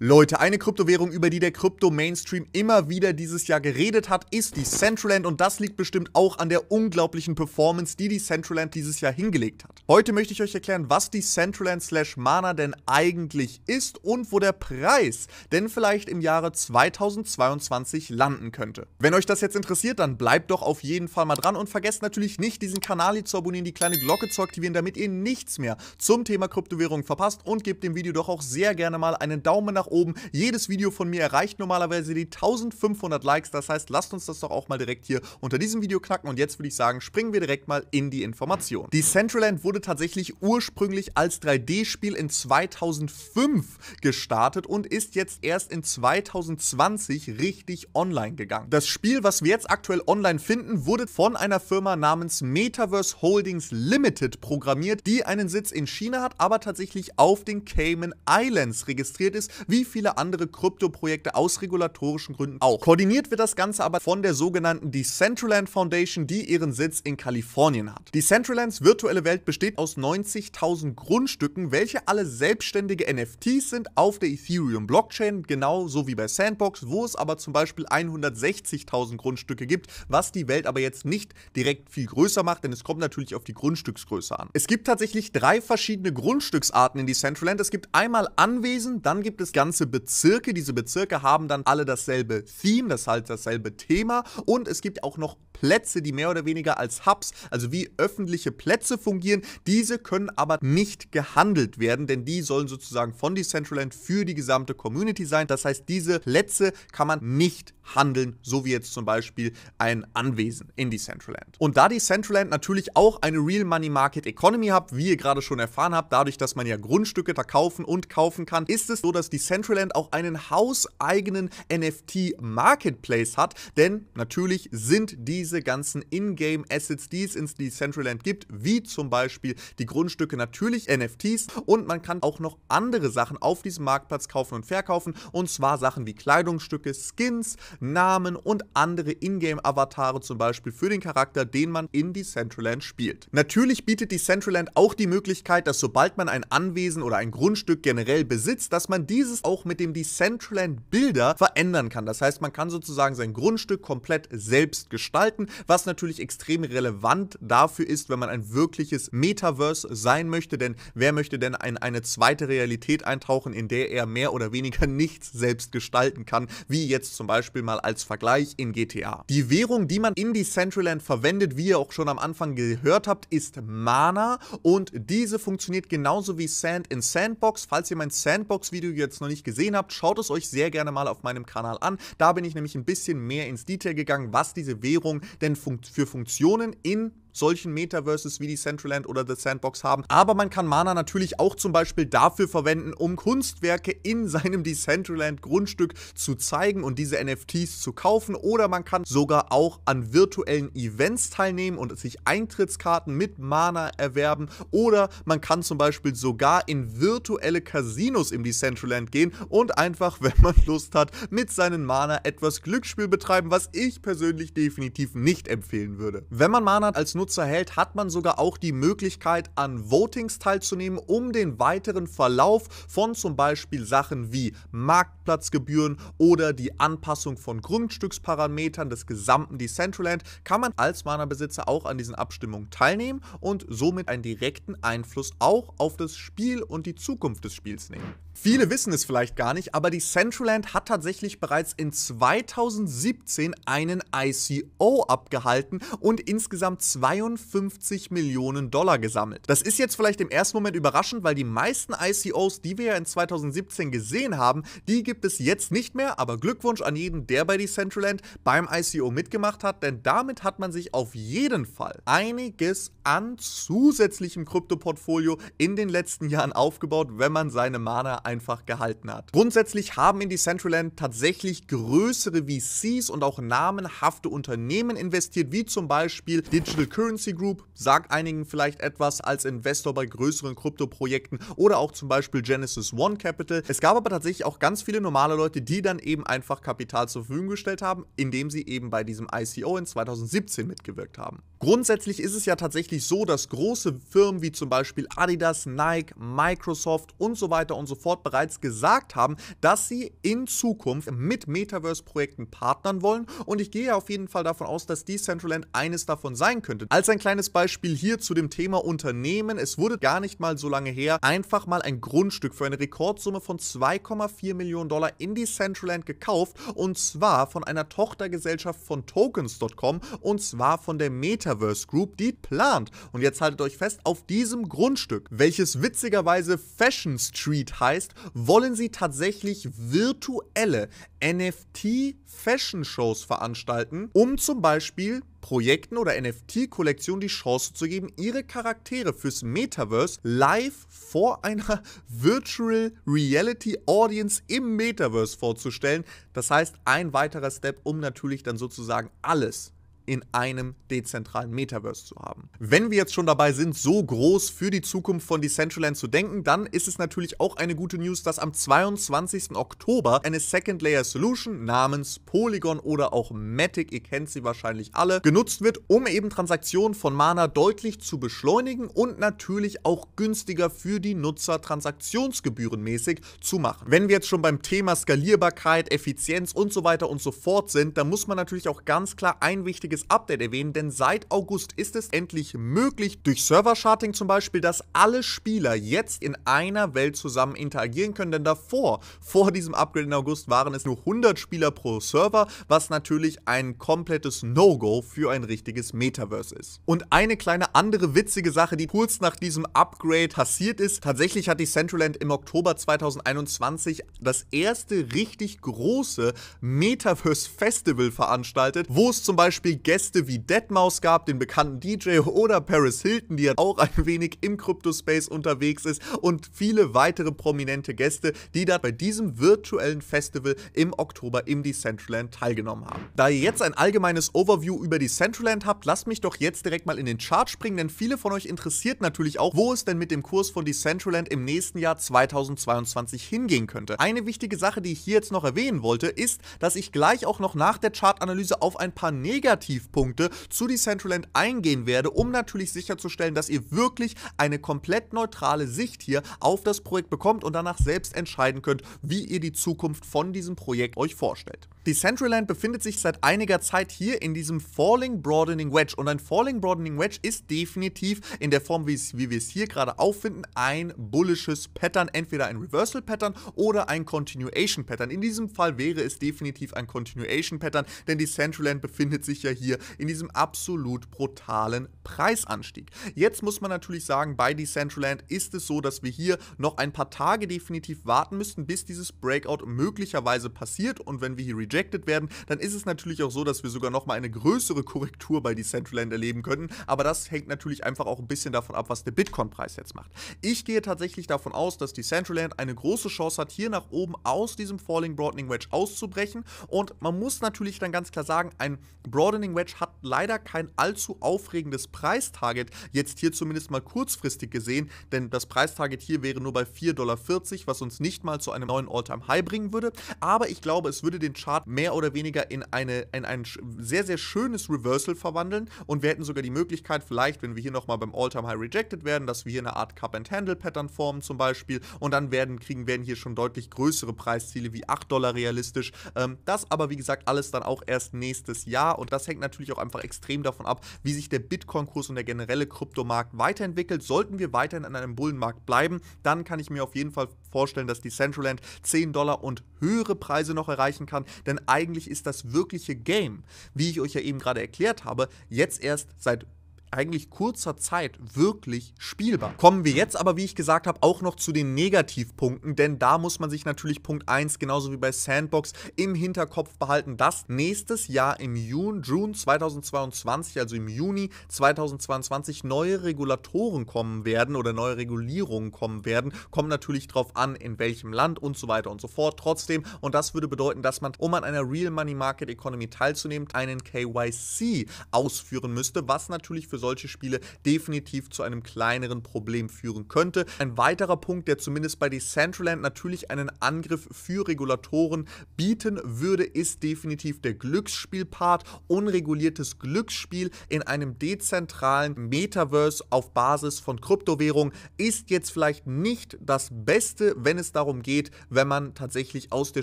Leute, eine Kryptowährung, über die der Krypto-Mainstream immer wieder dieses Jahr geredet hat, ist die Centraland und das liegt bestimmt auch an der unglaublichen Performance, die die Centraland dieses Jahr hingelegt hat. Heute möchte ich euch erklären, was die Centraland slash Mana denn eigentlich ist und wo der Preis denn vielleicht im Jahre 2022 landen könnte. Wenn euch das jetzt interessiert, dann bleibt doch auf jeden Fall mal dran und vergesst natürlich nicht, diesen Kanal hier zu abonnieren, die kleine Glocke zu aktivieren, damit ihr nichts mehr zum Thema Kryptowährung verpasst und gebt dem Video doch auch sehr gerne mal einen Daumen nach nach oben. Jedes Video von mir erreicht normalerweise die 1500 Likes. Das heißt, lasst uns das doch auch mal direkt hier unter diesem Video knacken. Und jetzt würde ich sagen, springen wir direkt mal in die Information. Die Centraland wurde tatsächlich ursprünglich als 3D-Spiel in 2005 gestartet und ist jetzt erst in 2020 richtig online gegangen. Das Spiel, was wir jetzt aktuell online finden, wurde von einer Firma namens Metaverse Holdings Limited programmiert, die einen Sitz in China hat, aber tatsächlich auf den Cayman Islands registriert ist, wie viele andere Krypto-Projekte aus regulatorischen Gründen auch. Koordiniert wird das Ganze aber von der sogenannten Decentraland Foundation, die ihren Sitz in Kalifornien hat. Decentralands virtuelle Welt besteht aus 90.000 Grundstücken, welche alle selbstständige NFTs sind auf der Ethereum Blockchain, genauso wie bei Sandbox, wo es aber zum Beispiel 160.000 Grundstücke gibt, was die Welt aber jetzt nicht direkt viel größer macht, denn es kommt natürlich auf die Grundstücksgröße an. Es gibt tatsächlich drei verschiedene Grundstücksarten in Decentraland. Es gibt einmal Anwesen, dann gibt es ganze Bezirke. Diese Bezirke haben dann alle dasselbe Theme, das heißt dasselbe Thema. Und es gibt auch noch Plätze, die mehr oder weniger als Hubs, also wie öffentliche Plätze fungieren. Diese können aber nicht gehandelt werden, denn die sollen sozusagen von Decentraland für die gesamte Community sein. Das heißt, diese Plätze kann man nicht handeln, so wie jetzt zum Beispiel ein Anwesen in Decentraland. Und da Decentraland natürlich auch eine Real Money Market Economy hat, wie ihr gerade schon erfahren habt, dadurch, dass man ja Grundstücke verkaufen und kaufen kann, ist es so, dass Decentraland auch einen hauseigenen NFT Marketplace hat, denn natürlich sind diese ganzen Ingame Assets, die es in Decentraland gibt, wie zum Beispiel die Grundstücke natürlich NFTs und man kann auch noch andere Sachen auf diesem Marktplatz kaufen und verkaufen und zwar Sachen wie Kleidungsstücke, Skins, Namen und andere Ingame-Avatare zum Beispiel für den Charakter, den man in Decentraland spielt. Natürlich bietet Decentraland auch die Möglichkeit, dass sobald man ein Anwesen oder ein Grundstück generell besitzt, dass man dieses auch mit dem Decentraland Bilder verändern kann. Das heißt, man kann sozusagen sein Grundstück komplett selbst gestalten, was natürlich extrem relevant dafür ist, wenn man ein wirkliches Metaverse sein möchte, denn wer möchte denn in eine zweite Realität eintauchen, in der er mehr oder weniger nichts selbst gestalten kann, wie jetzt zum Beispiel mal als Vergleich in GTA. Die Währung, die man in Decentraland verwendet, wie ihr auch schon am Anfang gehört habt, ist Mana und diese funktioniert genauso wie Sand in Sandbox. Falls ihr mein Sandbox-Video jetzt noch nicht gesehen habt, schaut es euch sehr gerne mal auf meinem Kanal an. Da bin ich nämlich ein bisschen mehr ins Detail gegangen, was diese Währung denn für Funktionen in solchen Metaverses wie die Centraland oder The Sandbox haben. Aber man kann Mana natürlich auch zum Beispiel dafür verwenden, um Kunstwerke in seinem Decentraland Grundstück zu zeigen und diese NFTs zu kaufen. Oder man kann sogar auch an virtuellen Events teilnehmen und sich Eintrittskarten mit Mana erwerben. Oder man kann zum Beispiel sogar in virtuelle Casinos im Decentraland gehen und einfach, wenn man Lust hat, mit seinen Mana etwas Glücksspiel betreiben, was ich persönlich definitiv nicht empfehlen würde. Wenn man Mana als Nutzer Nutzer hält, hat man sogar auch die Möglichkeit, an Votings teilzunehmen, um den weiteren Verlauf von zum Beispiel Sachen wie Marktplatzgebühren oder die Anpassung von Grundstücksparametern des gesamten Decentraland, kann man als Mana-Besitzer auch an diesen Abstimmungen teilnehmen und somit einen direkten Einfluss auch auf das Spiel und die Zukunft des Spiels nehmen. Viele wissen es vielleicht gar nicht, aber die Centraland hat tatsächlich bereits in 2017 einen ICO abgehalten und insgesamt 52 Millionen Dollar gesammelt. Das ist jetzt vielleicht im ersten Moment überraschend, weil die meisten ICOs, die wir ja in 2017 gesehen haben, die gibt es jetzt nicht mehr, aber Glückwunsch an jeden, der bei Decentraland beim ICO mitgemacht hat, denn damit hat man sich auf jeden Fall einiges an zusätzlichem Kryptoportfolio in den letzten Jahren aufgebaut, wenn man seine Mana einfach gehalten hat. Grundsätzlich haben in Decentraland tatsächlich größere VCs und auch namenhafte Unternehmen investiert, wie zum Beispiel Digital Currency Group, sagt einigen vielleicht etwas als Investor bei größeren Krypto-Projekten oder auch zum Beispiel Genesis One Capital. Es gab aber tatsächlich auch ganz viele normale Leute, die dann eben einfach Kapital zur Verfügung gestellt haben, indem sie eben bei diesem ICO in 2017 mitgewirkt haben. Grundsätzlich ist es ja tatsächlich so, dass große Firmen wie zum Beispiel Adidas, Nike, Microsoft und so weiter und so fort bereits gesagt haben, dass sie in Zukunft mit Metaverse-Projekten partnern wollen. Und ich gehe auf jeden Fall davon aus, dass Decentraland eines davon sein könnte. Als ein kleines Beispiel hier zu dem Thema Unternehmen, es wurde gar nicht mal so lange her einfach mal ein Grundstück für eine Rekordsumme von 2,4 Millionen Dollar in Decentraland gekauft. Und zwar von einer Tochtergesellschaft von Tokens.com und zwar von der Metaverse Metaverse Group, die plant, und jetzt haltet euch fest, auf diesem Grundstück, welches witzigerweise Fashion Street heißt, wollen sie tatsächlich virtuelle NFT-Fashion-Shows veranstalten, um zum Beispiel Projekten oder NFT-Kollektionen die Chance zu geben, ihre Charaktere fürs Metaverse live vor einer Virtual Reality Audience im Metaverse vorzustellen. Das heißt, ein weiterer Step, um natürlich dann sozusagen alles in einem dezentralen Metaverse zu haben. Wenn wir jetzt schon dabei sind, so groß für die Zukunft von Decentraland zu denken, dann ist es natürlich auch eine gute News, dass am 22. Oktober eine Second Layer Solution namens Polygon oder auch Matic, ihr kennt sie wahrscheinlich alle, genutzt wird, um eben Transaktionen von Mana deutlich zu beschleunigen und natürlich auch günstiger für die Nutzer transaktionsgebührenmäßig zu machen. Wenn wir jetzt schon beim Thema Skalierbarkeit, Effizienz und so weiter und so fort sind, dann muss man natürlich auch ganz klar ein wichtiges wichtiges Update erwähnen, denn seit August ist es endlich möglich, durch Server-Sharding zum Beispiel, dass alle Spieler jetzt in einer Welt zusammen interagieren können, denn davor, vor diesem Upgrade in August, waren es nur 100 Spieler pro Server, was natürlich ein komplettes No-Go für ein richtiges Metaverse ist. Und eine kleine andere witzige Sache, die kurz nach diesem Upgrade passiert ist, tatsächlich hat die Centraland im Oktober 2021 das erste richtig große Metaverse Festival veranstaltet, wo es zum Beispiel Gäste wie Deadmau5 gab, den bekannten DJ, oder Paris Hilton, die ja auch ein wenig im Crypto-Space unterwegs ist, und viele weitere prominente Gäste, die da bei diesem virtuellen Festival im Oktober im Decentraland teilgenommen haben. Da ihr jetzt ein allgemeines Overview über Decentraland habt, lasst mich doch jetzt direkt mal in den Chart springen, denn viele von euch interessiert natürlich auch, wo es denn mit dem Kurs von Decentraland im nächsten Jahr 2022 hingehen könnte. Eine wichtige Sache, die ich hier jetzt noch erwähnen wollte, ist, dass ich gleich auch noch nach der Chartanalyse auf ein paar negative Negativpunkte zu Decentraland eingehen werde, um natürlich sicherzustellen, dass ihr wirklich eine komplett neutrale Sicht hier auf das Projekt bekommt und danach selbst entscheiden könnt, wie ihr die Zukunft von diesem Projekt euch vorstellt. Decentraland befindet sich seit einiger Zeit hier in diesem Falling Broadening Wedge und ein Falling Broadening Wedge ist definitiv in der Form, wie, wir es hier gerade auffinden, ein bullisches Pattern, entweder ein Reversal Pattern oder ein Continuation Pattern. In diesem Fall wäre es definitiv ein Continuation Pattern, denn Decentraland befindet sich ja hier in diesem absolut brutalen Preisanstieg. Jetzt muss man natürlich sagen, bei Decentraland ist es so, dass wir hier noch ein paar Tage definitiv warten müssten, bis dieses Breakout möglicherweise passiert und wenn wir hier rejected werden, dann ist es natürlich auch so, dass wir sogar nochmal eine größere Korrektur bei Decentraland erleben könnten, aber das hängt natürlich einfach auch ein bisschen davon ab, was der Bitcoin-Preis jetzt macht. Ich gehe tatsächlich davon aus, dass Decentraland eine große Chance hat, hier nach oben aus diesem Falling Broadening Wedge auszubrechen. Und man muss natürlich dann ganz klar sagen, ein Broadening Wedge hat leider kein allzu aufregendes Preistarget, jetzt hier zumindest mal kurzfristig gesehen, denn das Preistarget hier wäre nur bei 4,40 Dollar, was uns nicht mal zu einem neuen All-Time-High bringen würde, aber ich glaube, es würde den Chart mehr oder weniger in, eine, in ein sehr, sehr schönes Reversal verwandeln und wir hätten sogar die Möglichkeit, vielleicht, wenn wir hier nochmal beim All-Time-High rejected werden, dass wir hier eine Art Cup-and-Handle-Pattern formen zum Beispiel und dann werden, kriegen, werden hier schon deutlich größere Preisziele wie 8 Dollar realistisch. Ähm, das aber, wie gesagt, alles dann auch erst nächstes Jahr und das hängt natürlich auch einfach extrem davon ab, wie sich der Bitcoin-Kurs und der generelle Kryptomarkt weiterentwickelt. Sollten wir weiterhin an einem Bullenmarkt bleiben, dann kann ich mir auf jeden Fall vorstellen, dass die Centraland 10 Dollar und höhere Preise noch erreichen kann, denn eigentlich ist das wirkliche Game, wie ich euch ja eben gerade erklärt habe, jetzt erst seit eigentlich kurzer Zeit wirklich spielbar. Kommen wir jetzt aber, wie ich gesagt habe, auch noch zu den Negativpunkten, denn da muss man sich natürlich Punkt 1, genauso wie bei Sandbox, im Hinterkopf behalten, dass nächstes Jahr im Juni, June 2022, also im Juni 2022, neue Regulatoren kommen werden oder neue Regulierungen kommen werden. Kommt natürlich drauf an, in welchem Land und so weiter und so fort. Trotzdem, und das würde bedeuten, dass man, um an einer Real Money Market Economy teilzunehmen, einen KYC ausführen müsste, was natürlich für solche Spiele definitiv zu einem kleineren Problem führen könnte. Ein weiterer Punkt, der zumindest bei Decentraland natürlich einen Angriff für Regulatoren bieten würde, ist definitiv der Glücksspielpart. Unreguliertes Glücksspiel in einem dezentralen Metaverse auf Basis von Kryptowährung ist jetzt vielleicht nicht das Beste, wenn es darum geht, wenn man tatsächlich aus der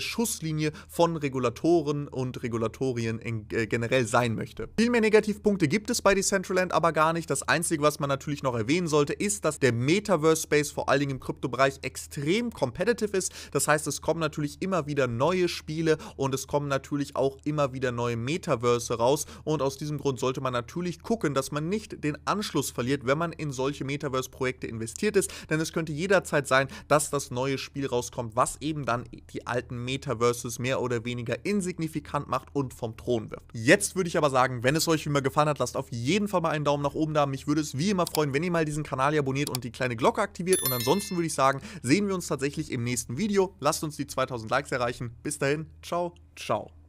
Schusslinie von Regulatoren und Regulatorien in, äh, generell sein möchte. Viel mehr Negativpunkte gibt es bei Decentraland aber gar nicht. Das Einzige, was man natürlich noch erwähnen sollte, ist, dass der Metaverse-Space vor allen Dingen im Kryptobereich extrem competitive ist. Das heißt, es kommen natürlich immer wieder neue Spiele und es kommen natürlich auch immer wieder neue Metaverse raus. Und aus diesem Grund sollte man natürlich gucken, dass man nicht den Anschluss verliert, wenn man in solche Metaverse-Projekte investiert ist. Denn es könnte jederzeit sein, dass das neue Spiel rauskommt, was eben dann die alten Metaverses mehr oder weniger insignifikant macht und vom Thron wirft. Jetzt würde ich aber sagen, wenn es euch wie immer gefallen hat, lasst auf jeden Fall mal einen Daumen nach oben da. Mich würde es wie immer freuen, wenn ihr mal diesen Kanal abonniert und die kleine Glocke aktiviert. Und ansonsten würde ich sagen, sehen wir uns tatsächlich im nächsten Video. Lasst uns die 2000 Likes erreichen. Bis dahin, ciao, ciao.